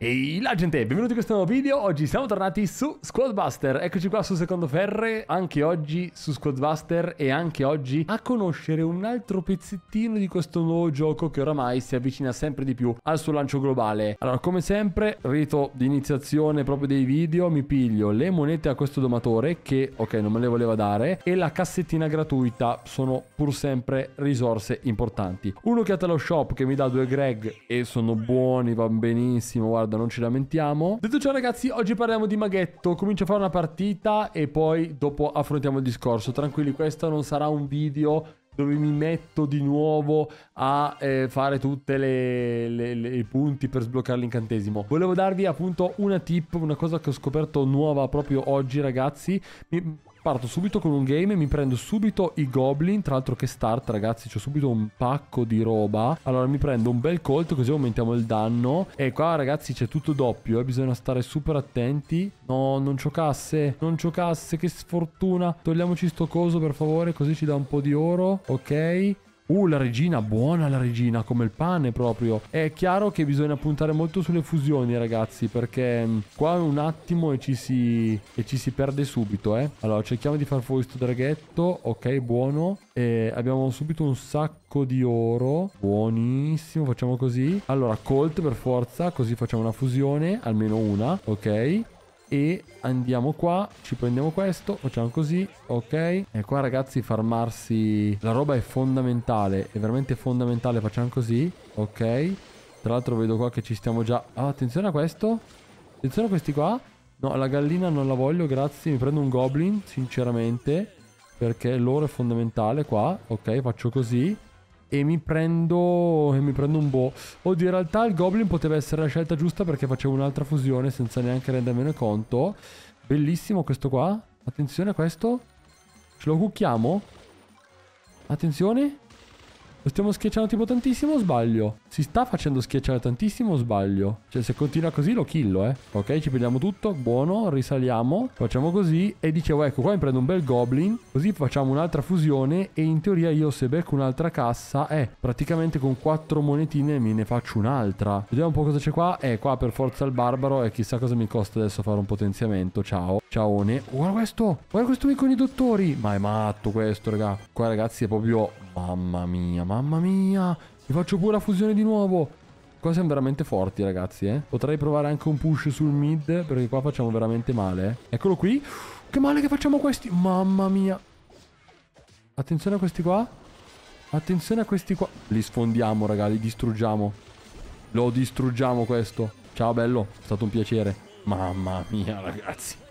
Ehi la gente, benvenuti in questo nuovo video, oggi siamo tornati su Squadbuster, eccoci qua su Secondo Ferre, anche oggi su Squadbuster e anche oggi a conoscere un altro pezzettino di questo nuovo gioco che oramai si avvicina sempre di più al suo lancio globale. Allora, come sempre, rito di iniziazione proprio dei video, mi piglio le monete a questo domatore che, ok, non me le voleva dare, e la cassettina gratuita, sono pur sempre risorse importanti. Uno che ha lo shop che mi dà due Greg e sono buoni, va benissimo, guarda guarda, non ci lamentiamo. Detto ciò, ragazzi, oggi parliamo di maghetto. Comincio a fare una partita e poi dopo affrontiamo il discorso. Tranquilli, questo non sarà un video dove mi metto di nuovo a eh, fare tutti i punti per sbloccare l'incantesimo. Volevo darvi appunto una tip, una cosa che ho scoperto nuova proprio oggi ragazzi. Mi, Parto subito con un game e mi prendo subito i goblin. Tra l'altro che start ragazzi, c'ho subito un pacco di roba. Allora mi prendo un bel colt così aumentiamo il danno. E qua ragazzi c'è tutto doppio, eh. bisogna stare super attenti. No, non c'ho casse, non c'ho casse, che sfortuna. Togliamoci sto coso per favore, così ci dà un po' di oro. Ok. Uh, la regina, buona la regina, come il pane proprio. È chiaro che bisogna puntare molto sulle fusioni, ragazzi, perché mm, qua un attimo e ci si, e ci si perde subito, eh. Allora, cerchiamo di far fuori questo draghetto. Ok, buono. E abbiamo subito un sacco di oro. Buonissimo, facciamo così. Allora, Colt per forza, così facciamo una fusione, almeno una, ok e andiamo qua, ci prendiamo questo, facciamo così, ok. E qua ragazzi farmarsi la roba è fondamentale, è veramente fondamentale, facciamo così, ok. Tra l'altro vedo qua che ci stiamo già... Ah, attenzione a questo, attenzione a questi qua. No, la gallina non la voglio, grazie, mi prendo un goblin, sinceramente, perché l'oro è fondamentale qua, ok, faccio così e mi prendo e mi prendo un boh. Oddio, in realtà il goblin poteva essere la scelta giusta perché facevo un'altra fusione senza neanche rendermene conto. Bellissimo questo qua. Attenzione a questo. Ce lo cucchiamo? Attenzione. Lo stiamo schiacciando tipo tantissimo o sbaglio? Si sta facendo schiacciare tantissimo o sbaglio? Cioè se continua così lo killo eh Ok ci prendiamo tutto Buono risaliamo Facciamo così E dicevo ecco qua mi prendo un bel goblin Così facciamo un'altra fusione E in teoria io se becco un'altra cassa Eh praticamente con quattro monetine me ne faccio un'altra Vediamo un po' cosa c'è qua Eh qua per forza il barbaro E chissà cosa mi costa adesso fare un potenziamento Ciao Ciaone Guarda questo Guarda questo qui con i dottori Ma è matto questo raga Qua ragazzi è proprio Mamma mia, mamma mia. Mi faccio pure la fusione di nuovo. Qua siamo veramente forti, ragazzi, eh. Potrei provare anche un push sul mid, perché qua facciamo veramente male, eh. Eccolo qui. Che male che facciamo questi. Mamma mia. Attenzione a questi qua. Attenzione a questi qua. Li sfondiamo, raga, li distruggiamo. Lo distruggiamo questo. Ciao, bello. È stato un piacere. Mamma mia, ragazzi.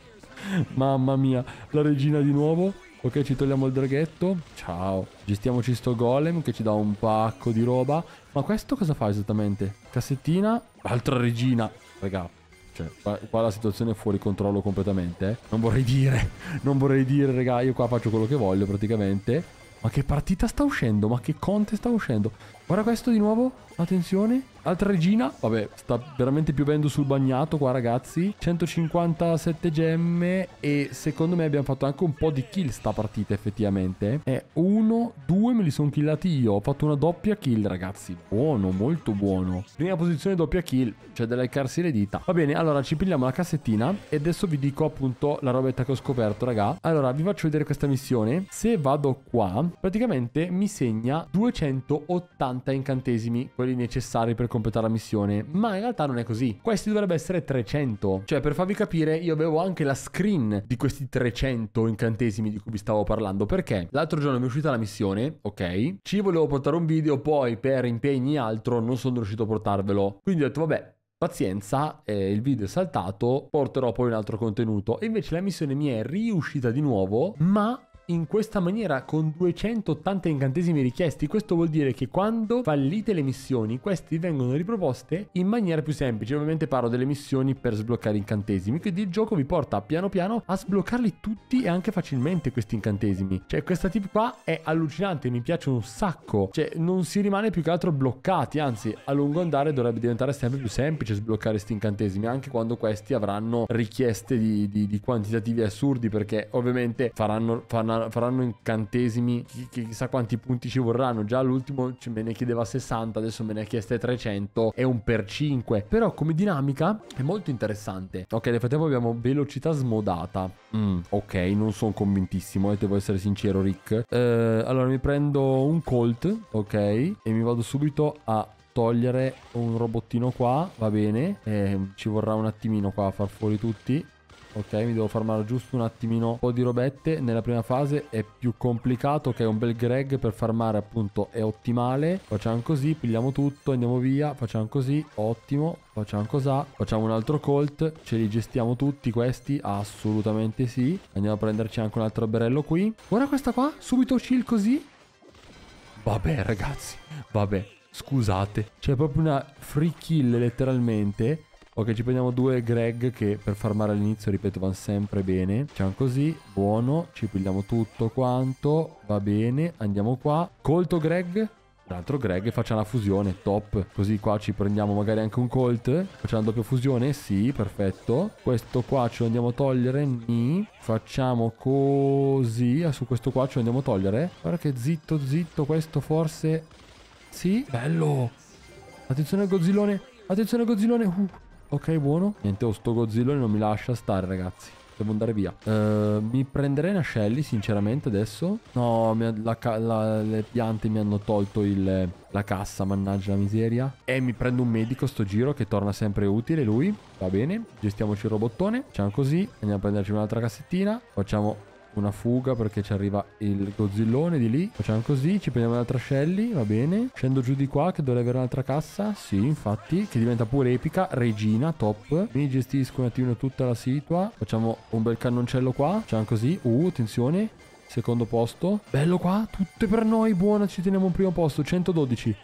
Mamma mia. La regina di nuovo. Ok, ci togliamo il draghetto. Ciao. Gestiamoci sto golem che ci dà un pacco di roba. Ma questo cosa fa esattamente? Cassettina. Altra regina. Raga, cioè, qua, la situazione è fuori controllo completamente. Eh? Non vorrei dire, non vorrei dire, raga, io qua faccio quello che voglio praticamente. Ma che partita sta uscendo? Ma che conte sta uscendo? Guarda questo di nuovo. Attenzione. Altra regina. Vabbè, sta veramente piovendo sul bagnato qua, ragazzi. 157 gemme. E secondo me abbiamo fatto anche un po' di kill sta partita, effettivamente. E uno, due me li sono killati io. Ho fatto una doppia kill, ragazzi. Buono, molto buono. Prima posizione doppia kill. Cioè, da leccarsi le dita. Va bene, allora ci pigliamo la cassettina. E adesso vi dico appunto la robetta che ho scoperto, raga. Allora, vi faccio vedere questa missione. Se vado qua, praticamente mi segna 280 80 incantesimi, quelli necessari per completare la missione, ma in realtà non è così. Questi dovrebbe essere 300. Cioè, per farvi capire, io avevo anche la screen di questi 300 incantesimi di cui vi stavo parlando, perché l'altro giorno mi è uscita la missione, ok? Ci volevo portare un video, poi per impegni e altro non sono riuscito a portarvelo. Quindi ho detto, vabbè, Pazienza, eh, il video è saltato, porterò poi un altro contenuto. E invece la missione mi è riuscita di nuovo, ma in questa maniera con 280 incantesimi richiesti. Questo vuol dire che quando fallite le missioni, questi vengono riproposte in maniera più semplice. Ovviamente parlo delle missioni per sbloccare incantesimi. Quindi il gioco vi porta piano piano a sbloccarli tutti e anche facilmente questi incantesimi. Cioè, questa tip qua è allucinante, mi piace un sacco. Cioè, non si rimane più che altro bloccati, anzi, a lungo andare dovrebbe diventare sempre più semplice sbloccare questi incantesimi, anche quando questi avranno richieste di, di, di quantitativi assurdi, perché ovviamente faranno, faranno fa- faranno incantesimi, chi- chi- chissà quanti punti ci vorranno. Già l'ultimo me ne chiedeva 60, adesso me ne ha chieste 300, è un per 5. Però come dinamica è molto interessante. Ok, nel frattempo abbiamo velocità smodata. Mm, ok, non sono convintissimo, eh, devo essere sincero Rick. Eh, allora mi prendo un Colt, ok, e mi vado subito a togliere un robottino qua, va bene. Eh, ci vorrà un attimino qua a far fuori tutti. Ok, mi devo farmare giusto un attimino un po' di robette. Nella prima fase è più complicato. Ok, un bel Greg per farmare appunto è ottimale. Facciamo così, pigliamo tutto, andiamo via. Facciamo così, ottimo. Facciamo cos'ha. Facciamo un altro Colt. Ce li gestiamo tutti questi? Assolutamente sì. Andiamo a prenderci anche un altro alberello qui. Guarda questa qua, subito chill così. Vabbè ragazzi, vabbè, scusate. C'è proprio una free kill letteralmente. Ok, ci prendiamo due Greg che per farmare all'inizio, ripeto, vanno sempre bene. Facciamo così, buono, ci pigliamo tutto quanto, va bene, andiamo qua. Colto Greg, l'altro Greg facciamo la fusione, top. Così qua ci prendiamo magari anche un Colt, facciamo la doppia fusione, sì, perfetto. Questo qua ce lo andiamo a togliere, ni. Facciamo così, ah, su questo qua ce lo andiamo a togliere. Guarda che zitto, zitto, questo forse... Sì, bello. Attenzione al Godzillone, attenzione al Godzillone. Uh. Ok, buono. Niente, oh, sto Godzillone non mi lascia stare, ragazzi. Devo andare via. Eh, mi prenderei una Shelly, sinceramente, adesso. No, la la- le piante mi hanno tolto il- la cassa, mannaggia la miseria. E mi prendo un medico sto giro che torna sempre utile, lui. Va bene. Gestiamoci il robottone. Facciamo così. Andiamo a prenderci un'altra cassettina. Facciamo una fuga perché ci arriva il gozzillone di lì. Facciamo così, ci prendiamo un'altra Shelly, va bene. Scendo giù di qua che dovrei avere un'altra cassa. Sì, infatti, che diventa pure epica. Regina, top. Mi gestisco un attimino tutta la situa. Facciamo un bel cannoncello qua. Facciamo così. Uh, attenzione. Secondo posto. Bello qua, tutte per noi, buona, ci teniamo un primo posto, 112.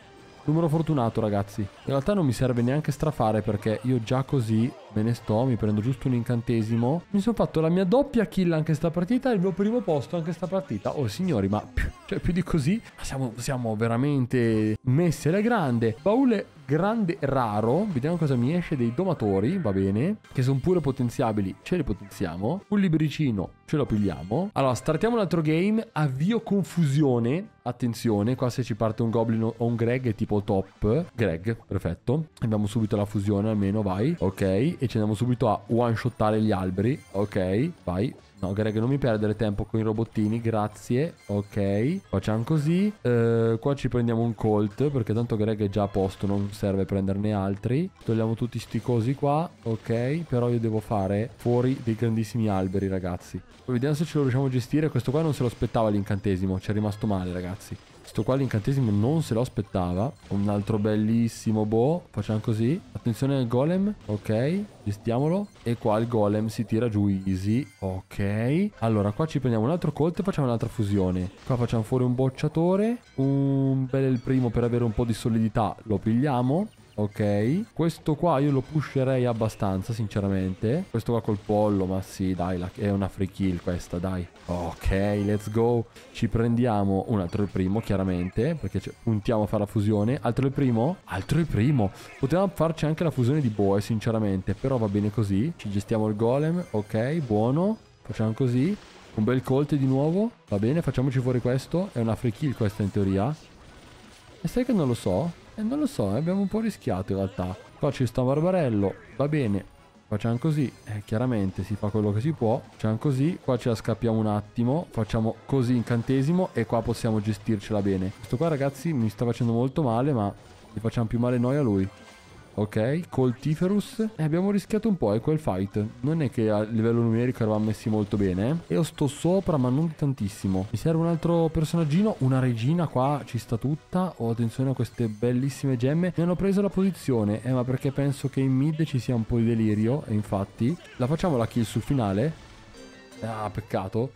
Numero fortunato ragazzi. In realtà non mi serve neanche strafare perché io già così me ne sto, mi prendo giusto un incantesimo. Mi sono fatto la mia doppia kill anche sta partita e il mio primo posto anche sta partita. Oh signori, ma più, cioè più di così siamo, siamo veramente messi alla grande. Baule grande raro, vediamo cosa mi esce dei domatori, va bene, che sono pure potenziabili, ce li potenziamo. Un libricino, ce lo pigliamo. Allora, startiamo un altro game, avvio confusione. Attenzione, qua se ci parte un goblin o un Greg è tipo top. Greg, perfetto. Abbiamo subito la fusione almeno, vai. Ok, e ci andiamo subito a one-shottare gli alberi. Ok, vai. No, Greg, non mi perdere tempo con i robottini, grazie. Ok, facciamo così. Eh, qua ci prendiamo un Colt, perché tanto Greg è già a posto, non serve prenderne altri. Togliamo tutti sti cosi qua. Ok, però io devo fare fuori dei grandissimi alberi, ragazzi. Poi vediamo se ce lo riusciamo a gestire. Questo qua non se lo aspettava l'incantesimo, ci è rimasto male, ragazzi. Questo qua l'incantesimo non se lo aspettava. Un altro bellissimo boh. Facciamo così. Attenzione al golem. Ok. Gestiamolo. E qua il golem si tira giù easy. Ok. Allora qua ci prendiamo un altro colt e facciamo un'altra fusione. Qua facciamo fuori un bocciatore. Un bel primo per avere un po' di solidità. Lo pigliamo. Ok, questo qua io lo pusherei abbastanza sinceramente. Questo qua col pollo, ma sì dai, la- è una free kill questa dai. Ok, let's go. Ci prendiamo un altro il primo chiaramente Perché puntiamo a fare la fusione. Altro il primo? Altro il primo. Potevamo farci anche la fusione di Boe sinceramente Però va bene così. Ci gestiamo il golem, ok, buono. Facciamo così. Un bel colt di nuovo. Va bene, facciamoci fuori questo. È una free kill questa in teoria. E sai che non lo so? Eh, non lo so, eh, abbiamo un po' rischiato in realtà. Qua ci sta barbarello, va bene. Facciamo così, eh, chiaramente si fa quello che si può. Facciamo così, qua ce la scappiamo un attimo. Facciamo così incantesimo e qua possiamo gestircela bene. Questo qua ragazzi mi sta facendo molto male, ma gli facciamo più male noi a lui. Ok, Coltiferus. E abbiamo rischiato un po', è quel fight. Non è che a livello numerico eravamo messi molto bene. eh. Io sto sopra, ma non tantissimo. Mi serve un altro personaggino. Una regina qua ci sta tutta. Oh, attenzione a queste bellissime gemme. Mi hanno preso la posizione. Eh, ma perché penso che in mid ci sia un po' di delirio. E infatti, la facciamo la kill sul finale. Ah, peccato.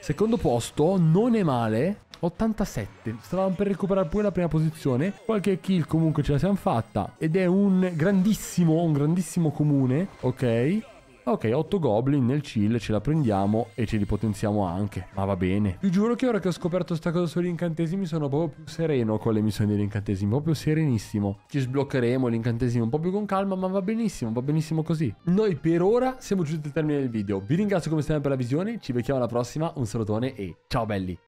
Secondo posto, non è male. 87. Stavamo per recuperare pure la prima posizione. Qualche kill comunque ce la siamo fatta. Ed è un grandissimo, un grandissimo comune. Ok. Ok, 8 goblin nel chill ce la prendiamo e ce li potenziamo anche. Ma va bene. Vi giuro che ora che ho scoperto sta cosa sugli incantesimi sono proprio più sereno con le missioni degli incantesimi, proprio serenissimo. Ci sbloccheremo gli incantesimi un po' più con calma, ma va benissimo, va benissimo così. Noi per ora siamo giunti al termine del video. Vi ringrazio come sempre per la visione, ci becchiamo alla prossima, un salutone e ciao belli!